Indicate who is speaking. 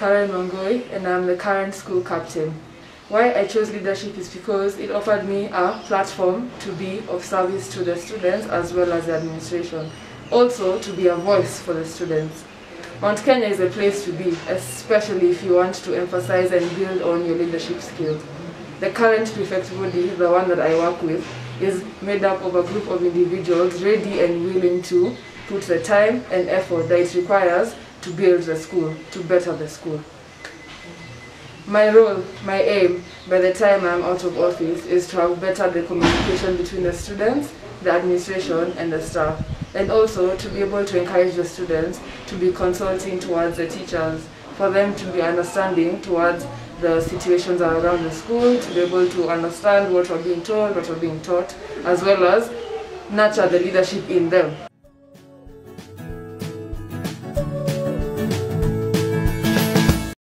Speaker 1: Karen Wangui and I'm the current school captain. Why I chose leadership is because it offered me a platform to be of service to the students as well as the administration. Also to be a voice for the students. Mount Kenya is a place to be, especially if you want to emphasize and build on your leadership skills. The current prefect body, the one that I work with, is made up of a group of individuals ready and willing to put the time and effort that it requires to build the school, to better the school. My role, my aim, by the time I'm out of office, is to have better the communication between the students, the administration, and the staff. And also to be able to encourage the students to be consulting towards the teachers, for them to be understanding towards the situations around the school, to be able to understand what we're being told, what we're being taught, as well as nurture the leadership in them.